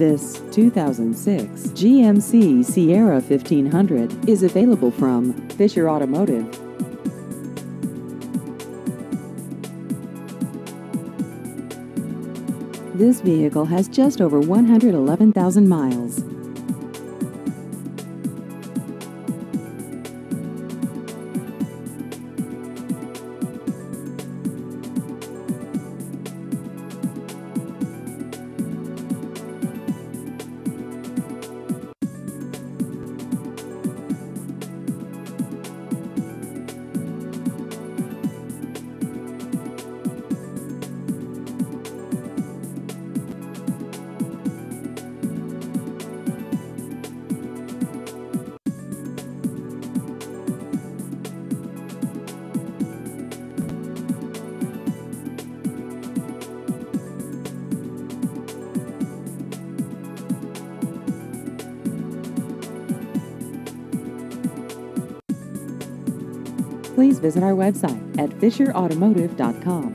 This 2006 GMC Sierra 1500 is available from Fisher Automotive. This vehicle has just over 111,000 miles. Please visit our website at fisherautomotive.com.